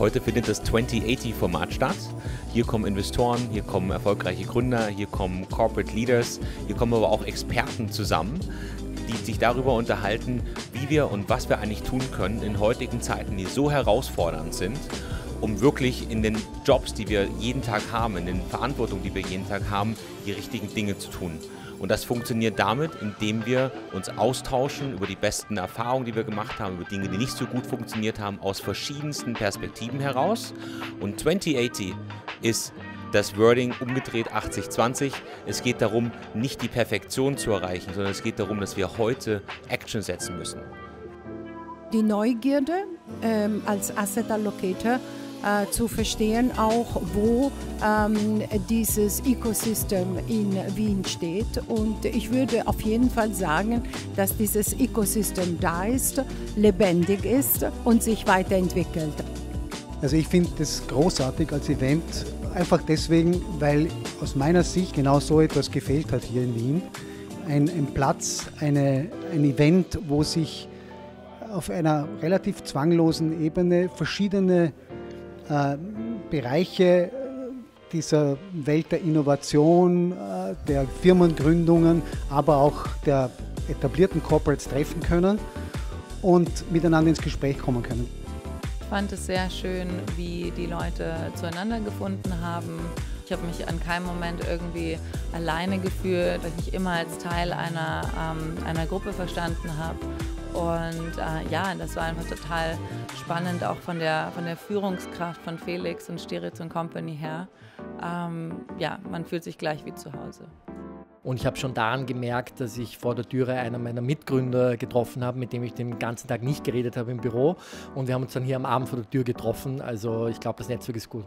Heute findet das 2080-Format statt. Hier kommen Investoren, hier kommen erfolgreiche Gründer, hier kommen Corporate Leaders, hier kommen aber auch Experten zusammen, die sich darüber unterhalten, wie wir und was wir eigentlich tun können in heutigen Zeiten, die so herausfordernd sind, um wirklich in den Jobs, die wir jeden Tag haben, in den Verantwortungen, die wir jeden Tag haben, die richtigen Dinge zu tun. Und das funktioniert damit, indem wir uns austauschen über die besten Erfahrungen, die wir gemacht haben, über Dinge, die nicht so gut funktioniert haben, aus verschiedensten Perspektiven heraus. Und 2080 ist das Wording umgedreht 80-20. Es geht darum, nicht die Perfektion zu erreichen, sondern es geht darum, dass wir heute Action setzen müssen. Die Neugierde ähm, als Asset Allocator äh, zu verstehen, auch wo ähm, dieses Ecosystem in Wien steht. Und ich würde auf jeden Fall sagen, dass dieses Ecosystem da ist, lebendig ist und sich weiterentwickelt. Also ich finde das großartig als Event, einfach deswegen, weil aus meiner Sicht genau so etwas gefehlt hat hier in Wien. Ein, ein Platz, eine, ein Event, wo sich auf einer relativ zwanglosen Ebene verschiedene äh, Bereiche dieser Welt der Innovation, äh, der Firmengründungen, aber auch der etablierten Corporates treffen können und miteinander ins Gespräch kommen können. Ich fand es sehr schön, wie die Leute zueinander gefunden haben. Ich habe mich an keinem Moment irgendwie alleine gefühlt, dass ich immer als Teil einer, ähm, einer Gruppe verstanden habe. Und äh, ja, das war einfach total spannend, auch von der, von der Führungskraft von Felix und Steritz Company her. Ähm, ja, man fühlt sich gleich wie zu Hause. Und ich habe schon daran gemerkt, dass ich vor der Türe einer meiner Mitgründer getroffen habe, mit dem ich den ganzen Tag nicht geredet habe im Büro. Und wir haben uns dann hier am Abend vor der Tür getroffen. Also ich glaube, das Netzwerk ist gut.